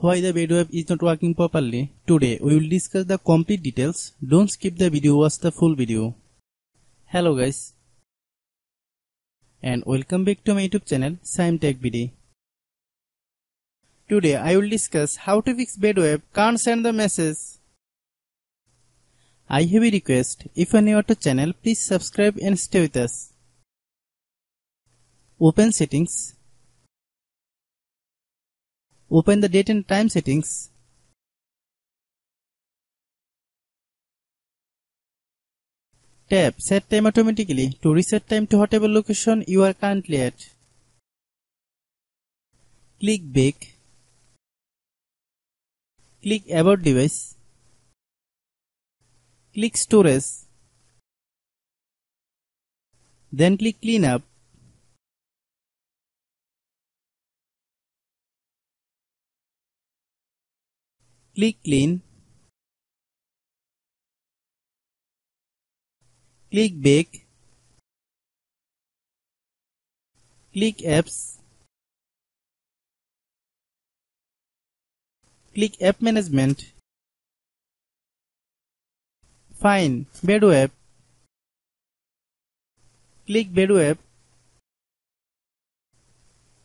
why the Badoo is not working properly. Today we will discuss the complete details. Don't skip the video, watch the full video. Hello guys and welcome back to my YouTube channel Shaem Tech BD. Today I will discuss how to fix Badoo can't send the message. I have a request. If you are new to channel, please subscribe and stay with us. Open settings Open the date and time settings. Tap Set Time automatically to reset time to whatever location you are currently at. Click Back. Click About Device. Click Storage. Then click Clean Click Clean. Click Back. Click Apps. Click App Management. Find Badoo. Click Badoo.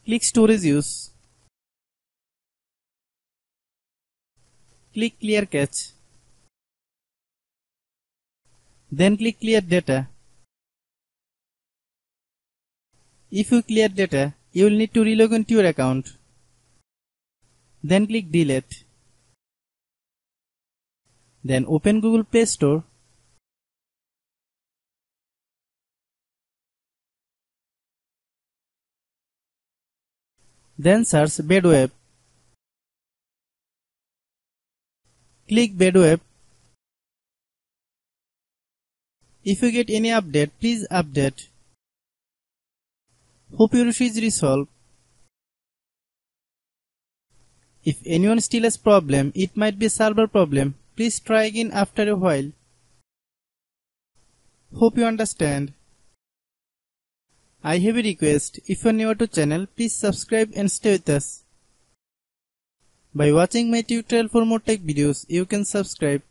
Click Storage Use. Click Clear Cache. Then click Clear Data. If you clear data, you will need to relog into your account. Then click Delete. Then open Google Play Store. Then search Badoo. Click Bedweb. If you get any update, please update. Hope your issue is resolved. If anyone still has problem, it might be server problem. Please try again after a while. Hope you understand. I have a request. If you are new to channel, please subscribe and stay with us. By watching my tutorial for more tech videos, you can subscribe.